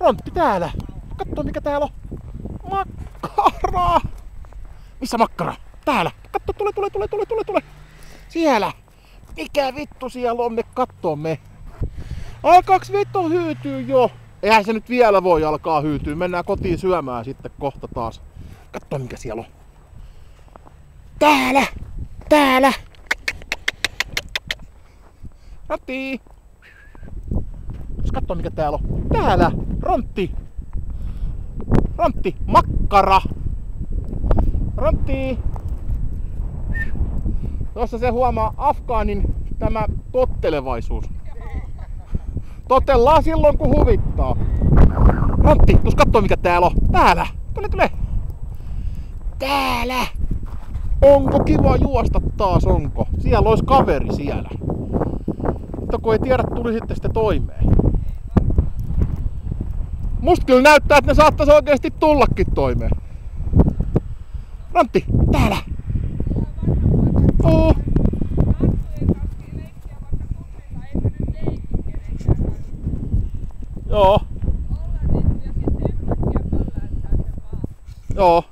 Rontti täällä. Katso mikä täällä on. Makkara. Missä makkara? Täällä. Katso, tule, tule, tule, tule, tule, tule. Siellä. Mikä vittu siellä on? Me kattoo me. Alkaaks vittu hyytyy jo? Eihän se nyt vielä voi alkaa hyytyä. Mennään kotiin syömään sitten kohta taas. Katso mikä siellä on. Täällä! Täällä! Rontti! Katso mikä täällä on. Täällä! Rontti! Rontti! Makkara! Rontti! Tuossa se huomaa Afgaanin tämä tottelevaisuus. Totellaan silloin kun huvittaa. Rontti, tuus kattoo mikä täällä on. Täällä! Tule, tule! Täällä! Onko kiva juosta taas, onko? Siellä olisi kaveri siellä. Mutta kun ei tiedä, tuli sitten sitten toimeen. Musta kyllä näyttää, että ne saattaisi oikeasti tullakin toimeen. Rantti, täällä! Oo. Joo. Joo.